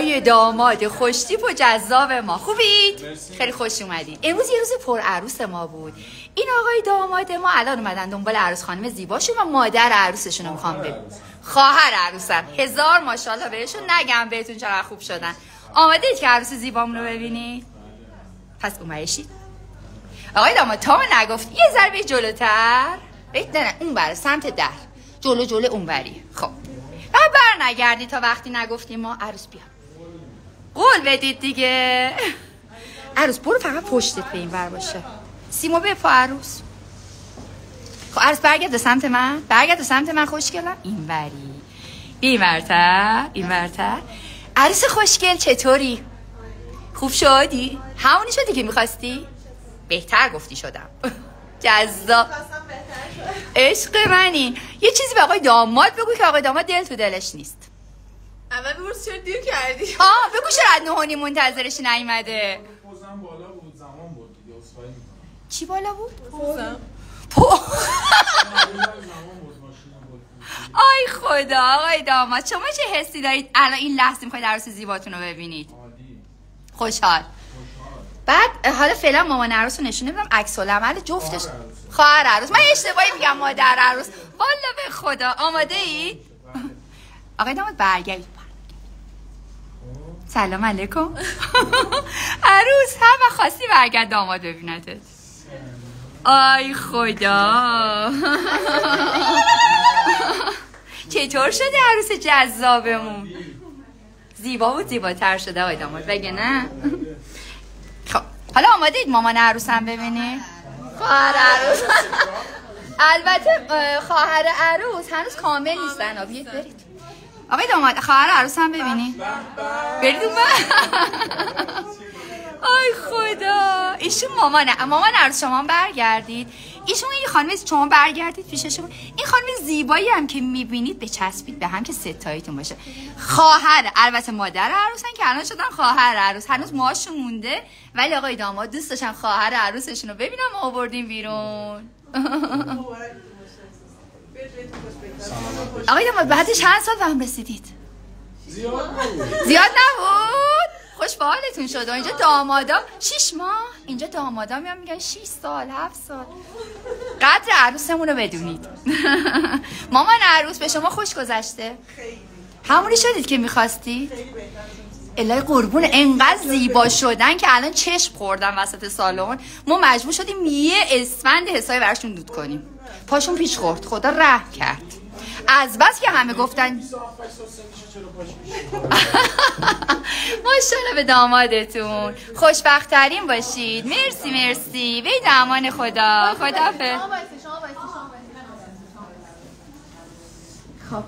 یه داماد خوشتیپ و جذاب ما. خوبید؟ خیلی خوش اومدید امروز یه روز پر عروس ما بود. این آقای داماد ما الان اومدن دنبال عروس خانم زیباشون و مادر عروسشون رو می‌خوام ببین خواهر عروسم. هزار ماشاءالله بهشون نگم بهتون چقدر خوب شدن. آماده که عروس زیبامون رو ببینید پس اومدشید آقای داماد تا نگفت یه ضربه جلوتر. نه نه اون بره سمت در. جلو جلو اون بری. خب. و بر نگردی تا وقتی نگفتیم ما عروس بیا قول بدید دیگه. عروس برو فقط پشتت به این بر باشه. سیمو به پا عروس. خب عروس برگرد سمت من. برگرد سمت من خوشگلم. این بری این برتر این برتر عروس خوشگل چطوری؟ خوب شدی؟ همونی شدی که می‌خواستی؟ بهتر گفتی شدم. جذاب. عشق منی. یه چیزی به آقای داماد بگو که آقای داماد دل تو دلش نیست. اول بپرس چرا دیر کردی. آه بگو چرا از نهونی منتظرش نیومده. پوزم بالا بود زمان بود چی بالا بود؟ پوزم. پو. آی خدا آقای داماد شما چه حسی دارید؟ الان این لحظه می‌خواید عروس زیباتون رو ببینید. عادی. خوشحال. خوشحال. بعد حالا فعلا مامان عروس رو نشون نمیدم عکس العمل جفتش خواهر عروس. خواهر عروس. من اشتباهی میگم مادر عروس. والا به خدا آماده ای آقای داماد برگردید. سلام علیکم. عروس هم خواستی برگرد داماد ببینتت. آی خدا. چطور شده عروس جذابمون؟ زیبا بود زیباتر شده آقای داماد بگه نه؟ خب حالا آماده اید مامان عروس هم ببینید خواهر عروس. البته اه، خواهر عروس هنوز کامل نیستن. بیاید برید. آقای داماد خواهر عروس هم ببینید برید اون. آی خدا. ایشون مامانه. مامان عروس شما برگردید. ایشون این خانم شما برگردید پیششون. این خانم زیبایی هم که می‌بینید به چسبید به هم که ستاییتون باشه. خواهر البته مادر عروسن که الان شدن خواهر عروس. هنوز ماهاشون مونده. ولی آقای داماد دوست داشتن خواهر عروسشون رو ببینم آوردیم بیرون. آقای داماد بعد چند سال به هم رسیدید. زیاد بود زیاد نبود. خوش به حالتون شد. اینجا دامادا شیش ماه. اینجا دامادا میان میگن شیش سال هفت سال. قدر عروسمون رو بدونید. مامان عروس به شما خوش گذشته. همونی شدید که می‌خواستی؟ الهی قربون انقدر زیبا شدن که الان چشم خوردن وسط سالن. ما مجبور شدیم یه اسفند حسابی براشون دود کنیم. پاشون پیش خورد خدا رحم کرد. از بس که همه گفتن. 27 سال سنشه چرا پاش میشه ماشاءالله به دامادتون. خوشبختترین باشید. مرسی مرسی. به امان خدا. خدا خب